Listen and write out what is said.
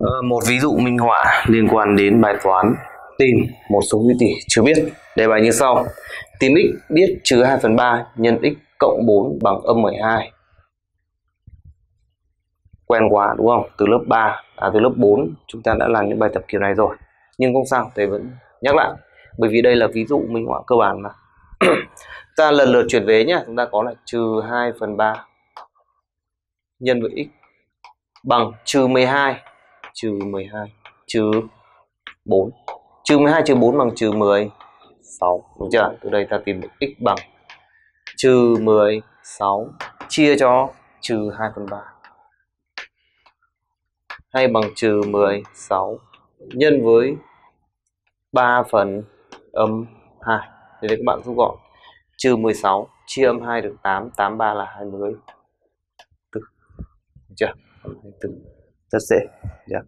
Ờ, một ví dụ minh họa liên quan đến bài toán tìm một số nguyên tỉ chưa biết. Đề bài như sau. Tìm x biết trừ 2 phần 3 nhân x cộng 4 bằng âm 12. Quen quá đúng không? Từ lớp 3, à từ lớp 4 chúng ta đã làm những bài tập kiểu này rồi. Nhưng không sao, thầy vẫn nhắc lại. Bởi vì đây là ví dụ minh họa cơ bản mà. ta lần lượt chuyển về nhé. Chúng ta có là trừ 2 phần 3 nhân với x bằng trừ 12 trừ 12 trừ 4 trừ 12 trừ 4 bằng trừ 16 đúng chưa? Từ đây ta tìm được x bằng. Trừ 16 chia cho, trừ 2 phần 3 hay bằng trừ 16 nhân với 3 phần âm 2 để đây các bạn rút gọn. Trừ 16 chia âm 2 được 8 83 là 20 được chưa? 24 That's it. Yeah.